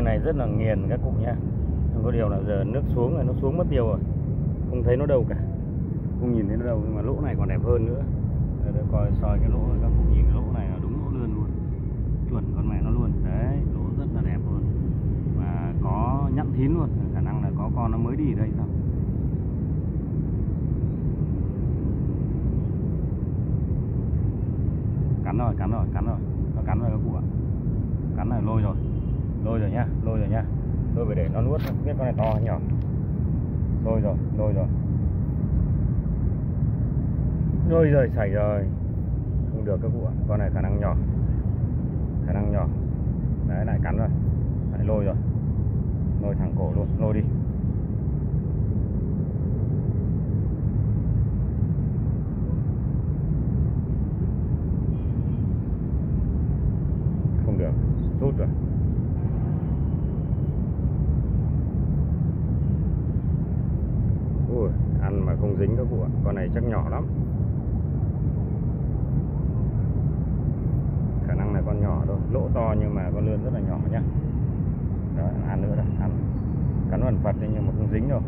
này rất là nghiền các cụ nhá. Không có điều là giờ nước xuống rồi nó xuống mất tiêu rồi. Không thấy nó đâu cả. Không nhìn thấy nó đâu, nhưng mà lỗ này còn đẹp hơn nữa. Để tôi coi, soi cái lỗ, các cụ nhìn cái lỗ này là đúng lỗ lươn luôn. Chuẩn con mẹ nó luôn. Đấy, lỗ rất là đẹp luôn. Và có nhẵn thín luôn. Khả năng là có con nó mới đi đây sao? Cắn rồi cắn rồi cắn rồi. Nó cắn rồi các cụ ạ. Cắn rồi, lôi rồi lôi rồi nhá, lôi rồi nhá. Lôi phải để nó nuốt không biết con này to hay nhỏ. Lôi rồi lôi rồi. Lôi rồi xảy rồi. Không được các cụ ạ, con này khả năng nhỏ. Khả năng nhỏ. Đấy, lại cắn rồi. Lại lôi rồi. Lôi thẳng cổ luôn, lôi đi. Không được, rút rồi ui ăn mà không dính các cụ ạ. Con này chắc nhỏ lắm. Khả năng là con nhỏ thôi. Lỗ to nhưng mà con lươn rất là nhỏ nhá. Đó ăn nữa rồi ăn. Cắn vần phật nhưng mà không dính đâu.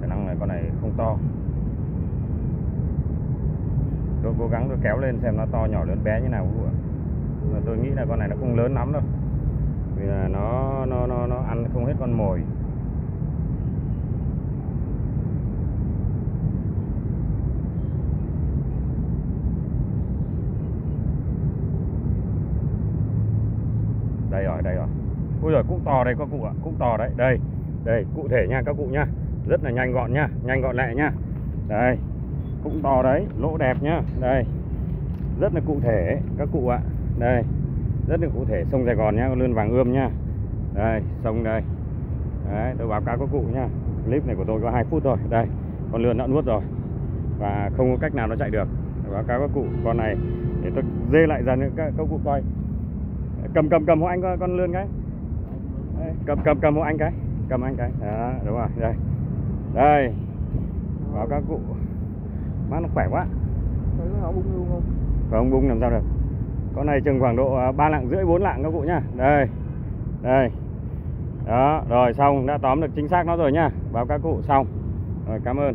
Khả năng là con này không to. Tôi cố gắng tôi kéo lên xem nó to, nhỏ, lớn, bé như nào cũng ạ. Mà tôi nghĩ là con này nó không lớn lắm đâu. Vì là nó nó nó nó ăn không hết con mồi. Đây rồi đây rồi. Ui rồi cũng to đây các cụ ạ cũng to đấy. Đây đây cụ thể nha các cụ nha rất là nhanh gọn nha nhanh gọn lẹ nha. Đây cũng to đấy lỗ đẹp nhá. Đây rất là cụ thể các cụ ạ. Đây rất là cụ thể sông Sài Gòn nhá con lươn vàng ươm nhá. Đây sông đây. Đấy tôi báo cáo các cụ nhá. Clip này của tôi có 2 phút rồi, đây con lươn đã nuốt rồi. Và không có cách nào nó chạy được. Báo cáo các cụ con này để tôi dê lại dần nữa. Các, các cụ coi cầm cầm cầm hộ anh con lươn cái. Đây, cầm cầm cầm hộ anh cái. Cầm anh cái. Đó đúng rồi đây. Đây. Báo các cụ. Má nó khỏe quá. Luôn không? bung làm sao được. Con này chừng khoảng độ 3 lạng rưỡi 4 lạng các cụ nhá. Đây đây. Đó rồi xong đã tóm được chính xác nó rồi nhá. Báo các cụ xong. Rồi cảm ơn